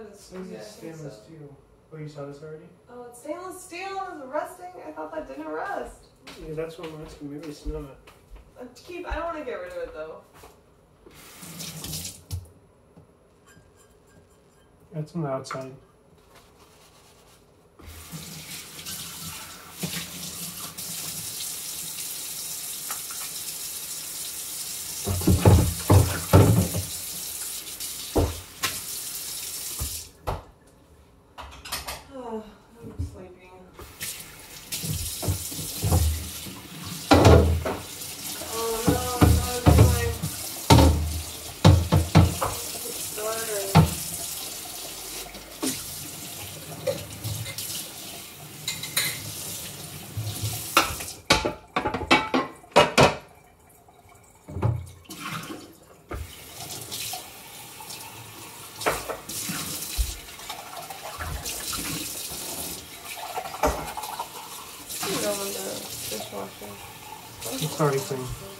Is, What yeah, it think so. steel? Oh, you saw this already? Oh, it's stainless steel is rusting. I thought that didn't rust. Yeah, that's what I'm asking. Maybe it's not. Uh, Keep. I don't want to get rid of it though. That's on the outside. Oh, I'm sleeping. Oh no, I'm not doing my starter. You go in the dishwasher. It's already clean.